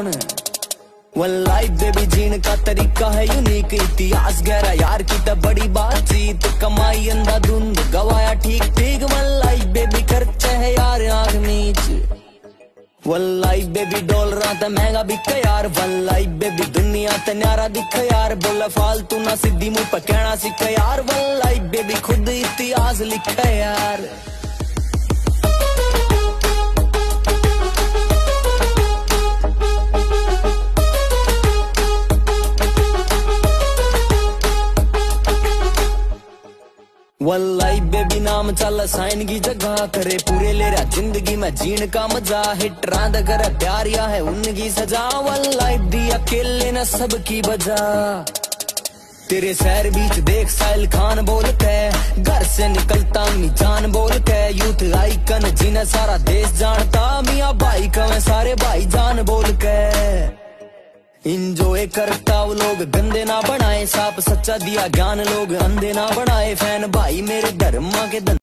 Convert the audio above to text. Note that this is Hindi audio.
कौन वल्लाई बेबी जीन का तरीका है यूनिक इतिहास, गहरा यार की तो बड़ी बातचीत, कमाई अंधा धुंध गवाया ठीक ठीक। वल्लाई बेबी खर्चा है यार आग नीच। वल्लाई बेबी डॉलर तो महँगा बिक यार। वल्लाई बेबी दुनिया ते न्यारा दिख यार। बोला, फालतू ना सीधी मुँह पर कहना सीख यार। वल्लाई बेबी खुद इतिहास लिख यार। वल्लाई बेबी नाम चल, साइन की जगह करे पूरे ले रहा ज़िंदगी में जीण का मज़ा। हिट रांद कर प्यार या है उनकी सजा। वल्लाई दी अकेले न सबकी बजा तेरे शहर बीच देख, साहिल खान बोलते घर से निकलता मी जान बोलते यूथ आइकन जिन्हें सारा देश जानता। मियाँ भाई कवे सारे भाई जान बोल इंजॉय करता वो लोग, गंदे ना बनाए साप सच्चा दिया ज्ञान लोग, अंधे ना बनाए फ़ैन। भाई मेरे धर्मा के